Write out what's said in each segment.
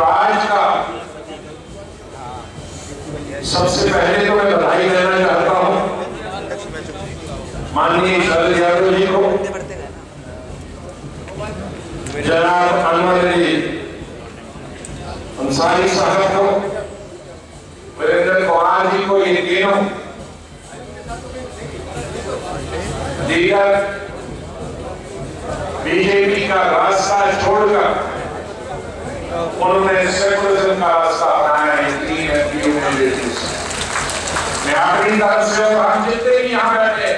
جو آج کا سب سے پہلے تو میں بدھائی دینا چاہتا ہوں۔ ماننی شرد یادو جی کو۔ جناب انور علی انصاری صاحب کو۔ وریندر کمار جی کو یہ تینوں دیگر بی جے پی کا راستہ چھوڑ کر انہوں نے سیکولرزم کا راستہ اپنایا ہے تین ایم پی میں لیڈیز میں طرف سے اور ہم جتنے بھی یہاں بیٹھے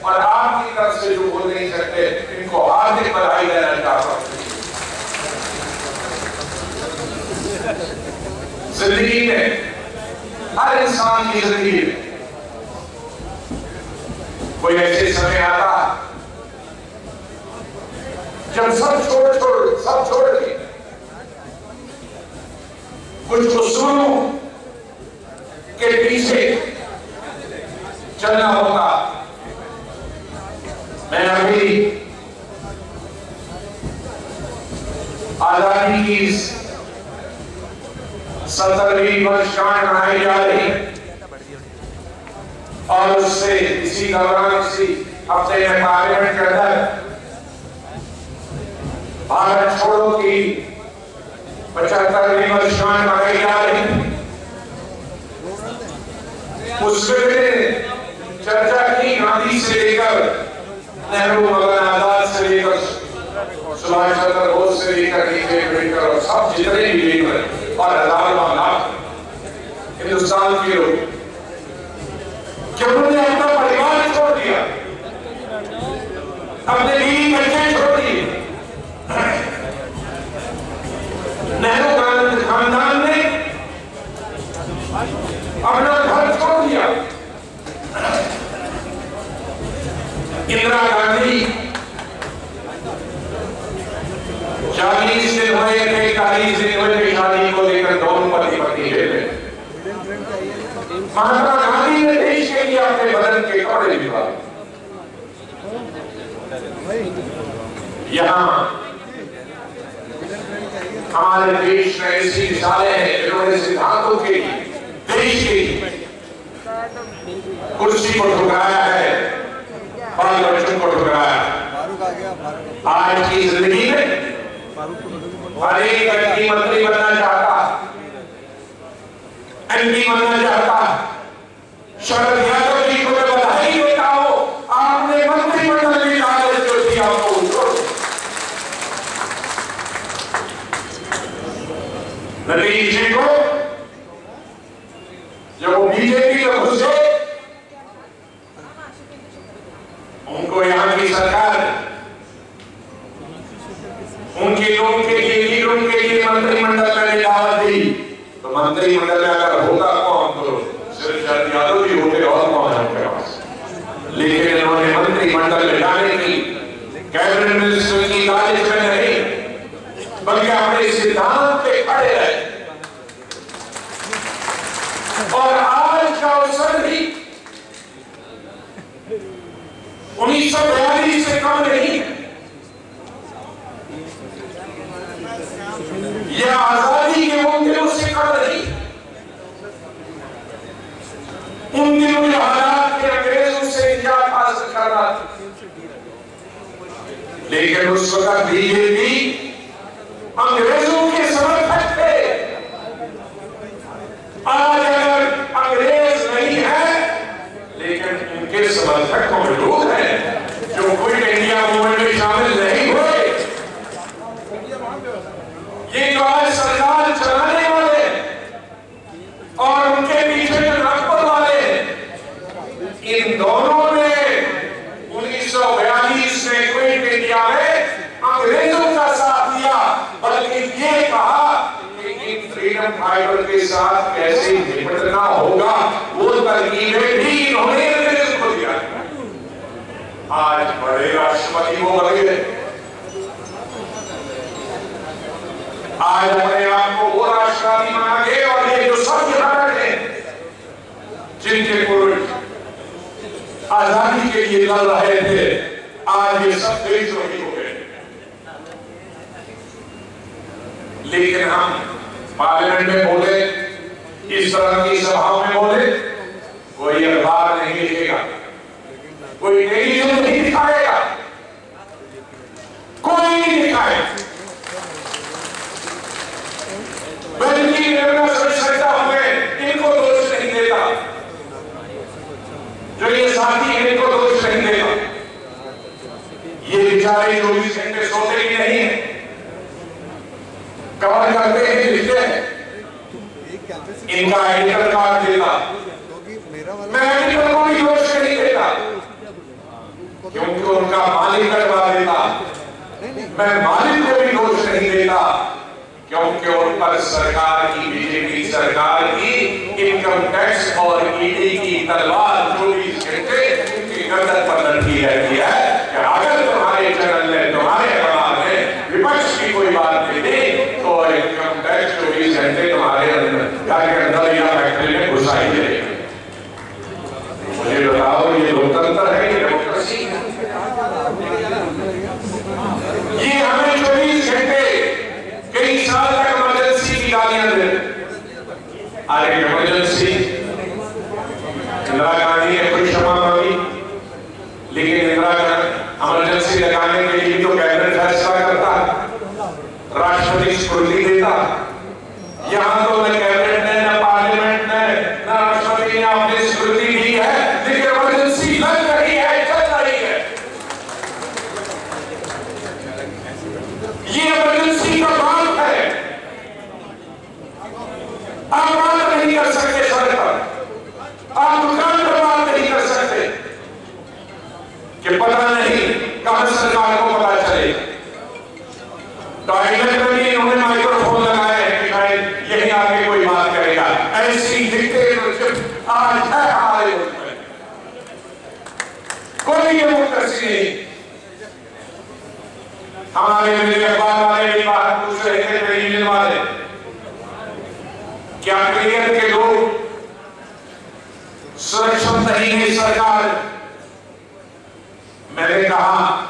اور آپ کی طرف سے جو بول نہیں سکتے، ان کو ہاتھ بدھائی دینا چاہتا ہوں زندگی میں ہر انسان کی زندگی میں کوئی ایسے سمے آتا جب سب چھوڑ چھوڑ، سب چھوڑ کے کچھ اصولوں کے پیچھے چلنا ہوتا میں ابھی آزادی کی سترویں ورشگاہ منائی جا رہی۔ اور اس سے اسی دوران اسی ہفتے میں پارلیمنٹ کے اندر بھارت چھوڑو کی پچہترویں ورشگاہ منائی جا رہی۔ اس میں چرچا کی، گاندھی سے لے کر نہرو، مولانا آزاد سے لے کر سبھاش چندر بوس سے لے کر نیچے امبیڈکر اور سب جتنے بھی لیڈر اور ہزار لاکھ ہندوستان کے لوگ کہ انہوں نے اپنا پریوار چھوڑ دیا اپنے بیوی بچے چھوڑ دیے نہرو خاندان نے اپنا گھر چھوڑ دیا اندرا گاندھی چالیس دن ہوئے تھے اکالیس دن ہوئے تھے شادی کو لے کر دونوں پتی پتی لے لے مہاتما گاندھی نے دیش کے لیے اپنے بدن کے کپڑے نکالے یہاں ہمارے دیش میں ایسی مثالیں ہیں جنہوں نے سدھانتوں کے لیے دیش کے لیے کرسی کو ٹھکرایا ہے بال بچوں کو ٹھکرایا۔ آج کی زندگی میں ہر ایک ویکتی جی منتری بننا چاہتا۔ ایم بننا چاہتا۔ شرد یادو جی کو میں بدھائی دیتا ہوں آپ نے منتری منڈل کی کاغذ جو تھی آپ کو نتیج جی کو جب وہ بی جے پی میں گھسے ان کو یہاں کی سرکار ان کے لوگوں کے لیے، لیڈروں کے لیے منتری منڈل میں نے دعوت دی۔ تو منتری منڈل میں اگر ہوگا کون تو صرف شرد یادو جی ہوتے اور کون ہے ان کے پاس۔ لیکن انہوں نے منتری منڈل میں جانے کی کیبنٹ منسٹر کی تاریخ میں نہیں، بلکہ اپنے سدھانت پہ کھڑے رہے۔ اور آج کا اوسر بھی انیس سو بیالیس سے کم نہیں یہ آزادی کے ممکن اس سے کم نہیں ان دنوں جو حالات کے انگریزوں سے نجات حاصل کرنا لیکن اس وقت بی جے پی انگریزوں کے سمرتھک تھے آج اگر انگریز نہیں ہے لیکن ان کے سمرتھک موجود ہیں انڈیا موومنٹ میں شامل نہیں ہوئے۔ یہ جو آج سرکار چلانے والے اور ان کے پیچھے رقبت والے۔ ان دونوں نے انیس سو بیالیس میں کوئٹ انڈیا میں انگریزوں کا ساتھ دیا، بلکہ یہ کہا کہ ان فریڈم فائٹر کے ساتھ کیسے نپٹنا ہوگا، وہ ترکیبیں بھی انہوں نے انگریزوں کو دیا آج بڑے باقی وہ مر گئے آج اپنے آپ کو وہ اور یہ جو سب ہیں جن کے پورٹ آزادی کے لیے لڑ رہے تھے آج یہ سب ہو گئے لیکن ہم پارلیمنٹ میں بولے اس طرح کی سبھاؤں میں بولے کوئی اخبار نہیں لکھے گا کوئی نئی نہیں دکھائے بھی چوبیس گھنٹے سوتے ہی نہیں ہیں۔ کمر کرتے ہیں لکھتے ہیں؟ ان کا ایڈیٹر کار دیتا؟ میں ایڈیٹر کو بھی جوش نہیں دیتا۔ کیونکہ ان کا مالک کروا دیتا۔ میں مالی کو بھی جوش نہیں دیتا۔ کیونکہ ان پر سرکار کی بی کی سرکار کی انکم ٹیکس اور ایڈی کی تلوار جو بھی سکتے ان کی گردت پر لڑکی رہتی ہے۔ آباد نہیں کر سکتے سڑک پر۔ آپ مکان برباد نہیں کر سکتے۔ کہ پتہ نہیں کہاں سرکار کو پتا چلے۔ ٹوائلٹ میں بھی انہوں نے مائکرو فون لگایا ہے کہ شاید یہیں آگے کوئی بات کرے گا۔ ایسی ڈکٹیٹرشپ آج ہے ہمارے ملک میں۔ کوئی یہ نہیں۔ ہمارے ملک کیا اقلیت کے لوگ سرکشن نہیں ہے سرکار؟ میں نے کہا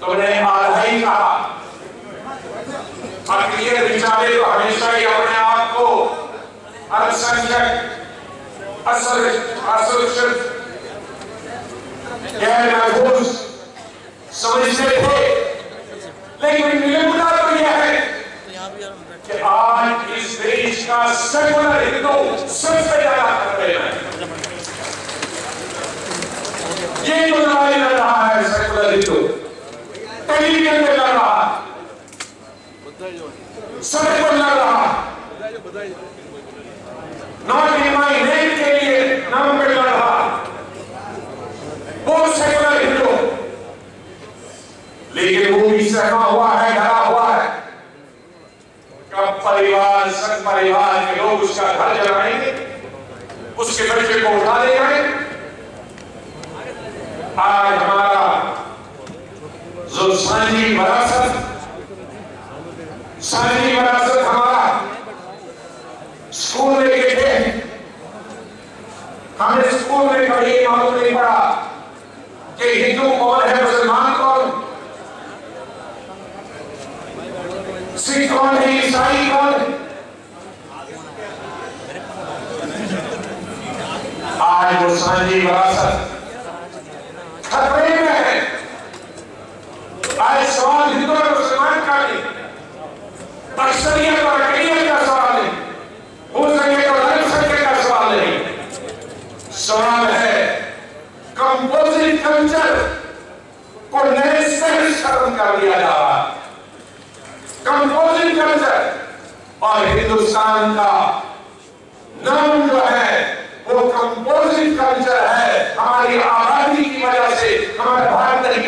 تو نے آدھائی کہا۔ اقلیت بیچارے کو ہمیشہ ہی اپنے آپ کو السنجک اصل اصل سمجھتے تھے، لیکن ملے آج اس دیش کا سیکولر ہندو سب سے زیادہ کر رہے ہیں یہ جو لڑائی لڑ رہا ہے سیکولر ہندو طریقے میں لڑ رہا ہے سب کو لڑ رہا۔ ہے نوٹ ایمائی نیٹ کے لیے لوگ اس کا گھر جلائیں گے، اس کے بچے کو اٹھا لے گئے آج ہمارا زلسانی وراثت سانی وراثت ہمارا سکول میں گئے ہیں۔ ہم نے سکول میں پڑھی، یہ معلوم نہیں پڑھا کہ ہندو کون ہے، مسلمان کون۔ سکھ کون ہے، عیسائی کون ہے؟ آج وہ سانجی وراثت خطرے میں ہے۔ آج سوال ہندو اور مسلمان کا نہیں اکثریت اور اکریت کا سوال ہے۔ ہو سکے تو غیر سکے کا سوال ہے۔ سوال ہے کمپوزی کلچر کو نئے سہر ختم کر دیا جا رہا کمپوزی کلچر اور ہندوستان کا نام جو ہے وہ کمپوزٹ کلچر ہے ہماری آبادی کی وجہ سے ہمارے بھارت نہیں